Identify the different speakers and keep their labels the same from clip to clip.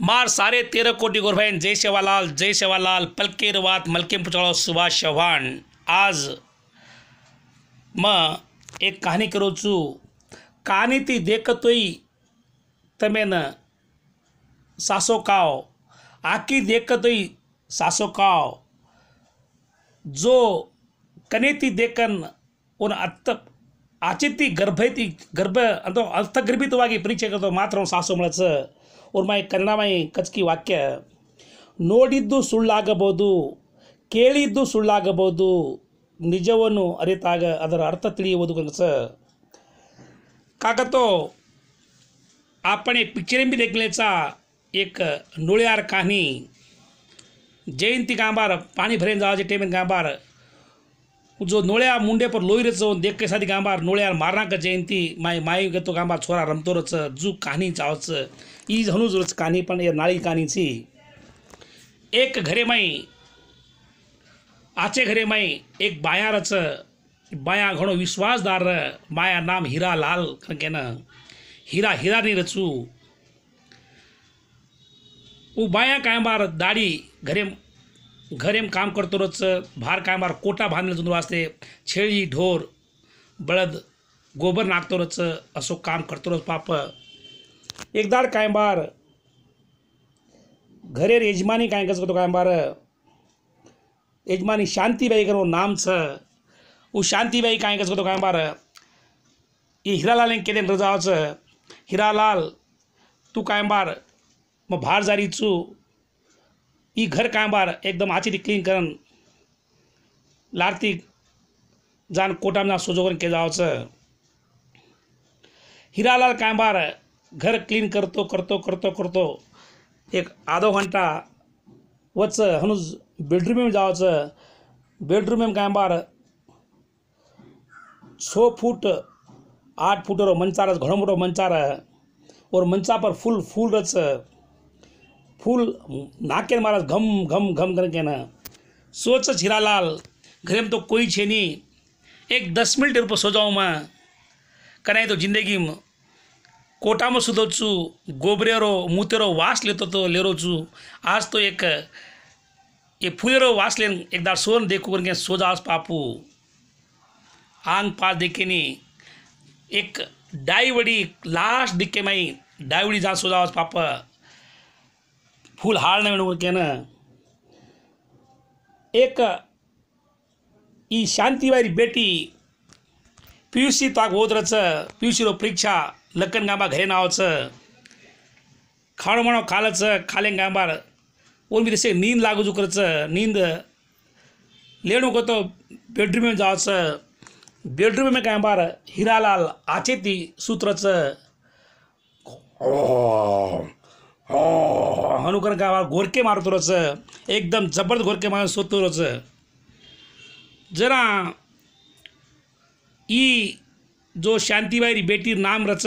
Speaker 1: मार सारे तेरह कोटी गोरभाईन जय शेवालाल जय शेवालाल। पलके रवात मलके पुतळा सुभाष चव्हाण आज म एक कहाणी करोचू कहाणी ती देखतोई तमेन सासो काओ। आकी देखतोई सासो काओ। जो कनेती देखन उन अत्त ಆಚಿತಿ ಗರ್ಭೈತಿ ಗರ್ಭ ಅಂತ परिचय करतो मात्र ಸಾಸು ಮಳಸ ಅವ್ರ ಮೈ ಕನ್ನಡಮೈ ಕಚ್ಕಿ ವಾಕ್ಯ ನೋಡಿದ್ದು ಸುಳ್ಳಾಗಬಹುದು ಕೇಳಿದ್ದು ಸುಳ್ಳಾಗಬಹುದು ನಿಜವನ್ನು ಅರಿತಾಗ ಅದರ ಅರ್ಥ ತಿಳಿಯುವುದು ಕನಸ काका तो आपण एक पिक्चरें बी देखलेचा एक नुळ्यार कहाणी जयंती गांबार पाणी भरेन जावाचे टेमेन गांबार जो नोळ्या मुंडे पर लोई देख देखे साधी गांबार नोळ्या मारनाक जयंती माय माई गतो गांबार छोरा रमतो रच जू कहाणी जावच ई हनुज रच कहाणी पण या नाळी कहाणीची एक घरे माई आचे घरे माई एक बाया रच बाया घणो विश्वासदार माया नाम हिरा लाल केनं हिरा हिरा नी रचू। उ बाया कांबार दाढी घरे घरेम काम करतो रोज भार कामार कोटा भानलं जुन वाजते छेळी ढोर बळद गोबर नागतो रोज असो काम करतो रोज पाप. एकदाड कायंबार घरेर यजमानी काय कसं करतो कायंबार यजमानी शांतीबाई करो हो नामच उ शांतीबाई काय कसं करतो काय मार हिरालाल केले रजावाचं हिरालाल तू कायंबार मग भार जारी चू ई घर काय बार एकदम आची क्लीन करन लारती जान कोटामना सोजो करून के जावचं हीरालाल काय बार घर क्लीन करतो करतो करतो करतो एक आधो घंटा वच हनुज बेडरूम जावचं बेडरूम कांबार छो फूट आठ फूट रो मंचार घणो मोटो मंचार और मंचा पर फूल फूल रच फूल नाके महाराज घम घम घम करके न. सोच हीरालाल घरे में तो कोई छे नहीं एक दस मिनट रूप सो जाऊँ मैं. कनाई तो जिंदगी में? कोटा में सुधो गोबरेरो मूतेरो वास लेतो तो लेरो छू आज तो एक ये फूलेरो वास लेन एक दार सोन देखो करके सो जाओ पापू. आंग पास देखे नहीं एक डाईवडी लास्ट दिखे माई डाईवडी जा सो जावच पापा. फूल हार नहीं मिलो क्या ना? एक ये शांति वाली बेटी पीयूसी तो आगे उधर से पीयूसी रो परीक्षा लक्कन गांव में घरे ना होते खानो मानो खाले से खाले गांव में उन भी जैसे नींद लागू जो करते नींद लेनो को तो बेडरूम में जाओ से बेडरूम में गांव में हिरालाल आचेती सूत्र से हनुकर काय घोरके मारतो रोच एकदम जबरदस्त घोरके मारून सोतो रोच जरा ई जो शांतीबाई बेटी नाम रच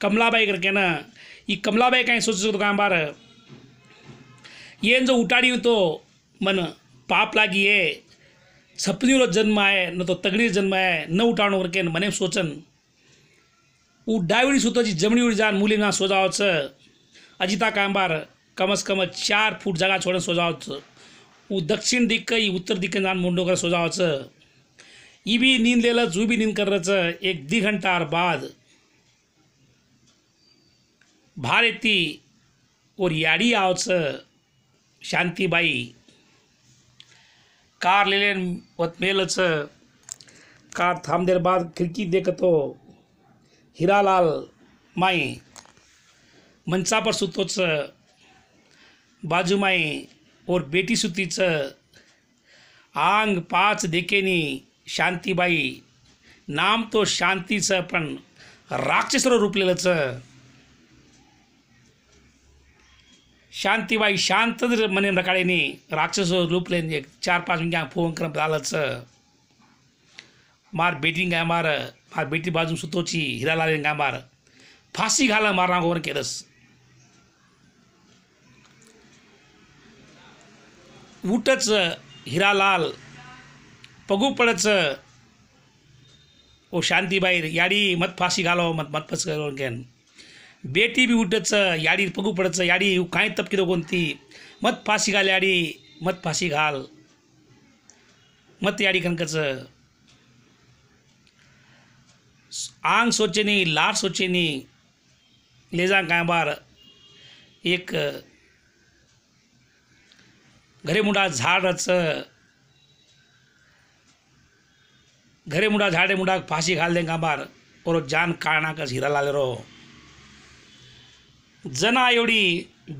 Speaker 1: कमलाबाई करके ना ई कमलाबाई काय सोचतो काम बार येन जो उटाडी तो मन पाप लागी ये सपनीवर जन्म आहे न तो तगडी जन्म आहे न उठावणं वरके मने सोचन. उ डायवडी सुताची जमणीवडी जान मुलींना सोजावचं. अजिता कांबार कमस कम चार फूट जागा छोडून सोजावचं. उ दक्षिण दिक्क ई उत्तर दिक्क जान मुंडोकर सोजावचं. ई बी नींद लेलं जू भी नींद करचं एक दी घंटार बाद. भार येती और याडी आवचं शांतीबाई. कार ले वत मेलच. कार थांबदेर बाद खिड़की देखतो. हीरालाल माई. मंचा सुतोचं सुतोच और बेटी सुतीचं आंग पाच देखेनी शांतीबाई. नाम तो शांतीचं पण राक्षसर रूपलेलंच. शांतीबाई शांत मने रकाळेनी राक्षस रूपले चार पाच मिनिटां फोन करत झालंच. मार बेटी गाय मार मार बेटी बाजू सुतोची हिरालाल गाय मार. फाशी घाला मारना गोवर केलंस. उटचं हिरालाल पगुपडचं ओ शांतीबाईर याडी मत फाशी घालो मत मत फस घेन बेटी बी उटचं याडी पगुपडचं याडी काय तपकिरो कोणती? मत फाशी घाल याडी मत फाशी घाल. मत याडी कणकचं. आंग सोचेनी लाट सोचेनी लेजा कांबार एक घरे मुंडा घरेमुडा घरे मुंडा झाडे मुंडा फाशी घाल दे बार और जान काळणाकच हिरा लाले रो. जना एवढी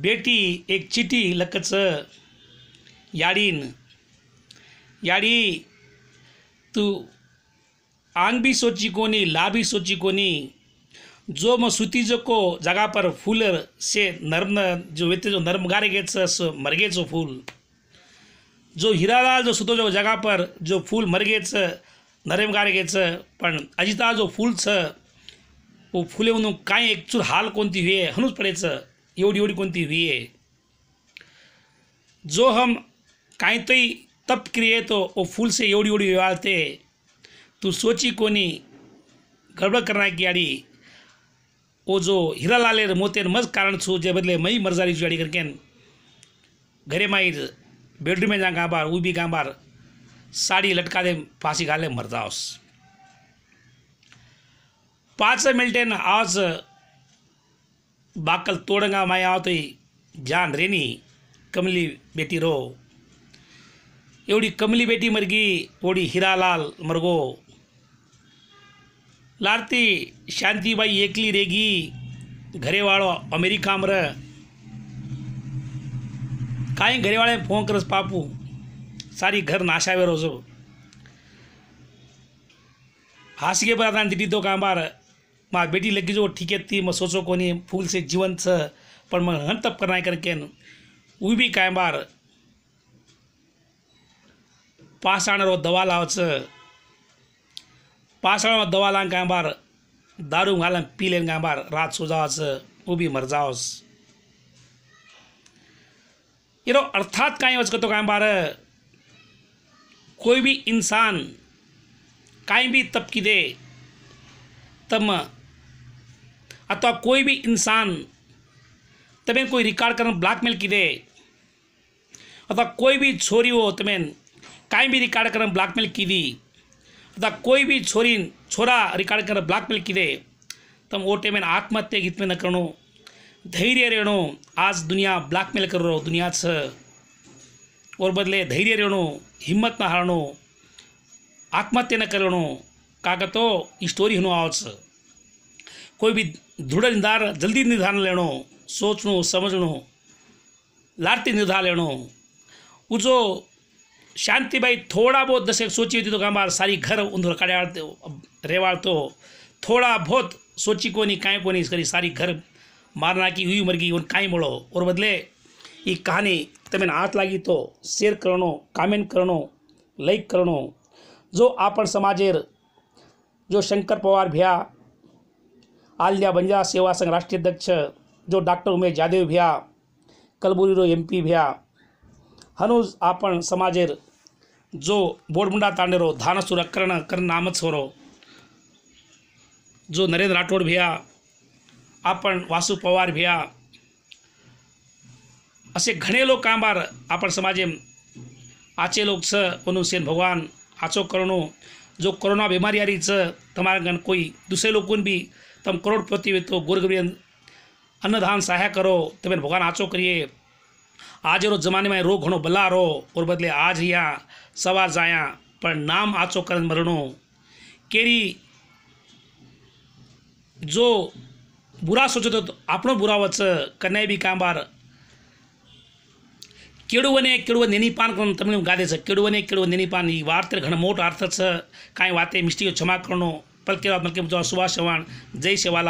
Speaker 1: बेटी एक चिठी लकच याडीन. याडी तू आंग भी सोची कोनी ला भी सोची कोनी जो म सुतीजो को जगा पर फूल से नर्म जो वेते जो नर्म गारे गेच मरगेचो फूल. जो हिरालाल जो सुतो जो जगा पर जो फूल मरगेच नरेम गारे गेच पण अजिता जो फूल छ वो फुले म्हणून काय एकचूर हाल कोणती हुए हनुस पडेचं एवढी एवढी कोणती हुए जो हम काई तप क्रिये तो वो फूल से एवढी एवढी विवाळते. तू सोची कोणी गडबड करणार की आडी ओ जो हिरा लाले मोतेन मज कारण छू जे बदले मई मरजारी जुआड़ी करकेन. घरे माई बेडरूम में जा गांबार ऊ भी गांबार। साड़ी लटका दे, फांसी घाले मर जाओस। पाच मिनिटेन आज बाकल तोडंगा माय आवतोय जान रेनी कमली बेटी रो। एवढी कमली बेटी मरगी ओढी हिरालाल मरगो लारती, शांतीबाई एकली रेगी घरेवाळो काय घरीवाळे फोन करस पापू सारी घर नाशावे रोज हासगे बरा दिली तो काय बार मा बेटी लगेच ठीक आहे ती मग सोचो कोणी फुल से जिवंत पण मग हन तप कर नाही करेन उभी काय बार पासाळ दवा लावच पासाळ दवा लाव काय बार दारू घाल पिलेन काय बार रात सुजावाच उभी मर जावस यारो अर्थात कांय वच तो कांय बार? कोई भी इंसान कहीं भी तप किदे तम, अथवा कोई भी इंसान तमें कोई रिकॉर्ड कर ब्लैकमेल की किदे अथवा कोई भी छोरी हो तमें कहीं भी रिकॉर्ड कर ब्लैकमेल की दी, अथवा कोई भी छोरी, छोरा रिकॉर्ड कर ब्लैकमेल की किदे तम वो टेमेन आत्महत्या गीत में न करो धैर्य रेणो आज दुनिया ब्लॅकमेल करो दुनिया छ और बदले धैर्य रेणो हिम्मत न हारणो आत्महत्या न करणो कागतो तो ई स्टोरी हुनो आवच कोई भी दृढ़ निर्धार जल्दी निर्धारण लेणो सोचणो समझणो लारती निर्धार लेणो. उजो शांतीबाई थोड़ा बहुत दशक सोची होती तो कामार सारी घर उंदर काढ़ाते रेवाळतो. थोड़ा बहुत सोची कोनी काय कोनी करी सारी घर मारना की हुई मर गई उन कांई મળો और बदले એ કહાની તમે હાથ લાગી તો શેર કરણો કામેન્ટ કરણો લાઈક કરણો જો આ પણ સમાજેર જો શંકર પવાર ભ્યા આલિયા બંજા સેવા સંઘ રાષ્ટ્રીય અધ્યક્ષ જો ડૉક્ટર ઉમેશ જાદેવ ભ્યા કલબુરીરો એમપી ભ્યા हनुज आपण समाजेर जो बोडमुंडा तांडेरो धानसुर कर्ण कर्ण नामत सोरो जो नरेंद्र राठोड भिया आपण वासू पवार भिया असे घणे लोक कामार आपण समाजे आचे लोग स सेन भगवान आचो करणो जो कोरोना बीमारी आ च तुम्हारा कोई दूसरे लोग बी भी तम करोड़पति वेतो तो अन्नधान अन्नदान करो तमेन भगवान आचो करिये आज रो जमाने में रोग घणो भला रो और बदले आज या सवा जाया पर नाम आचो करन मरणो। केरी जो बुरा सोचत होतो. आपण बुरा वाच कन्या बी कांबार केडवने केडव नेनी पान करून तमिळ गाद्याच केडवने केडव नेनी पान ही वार्तर घण मोठ अर्थच काय वाते मिस्टी क्षमा करणो पलके सुभाष चव्हाण जय शेवा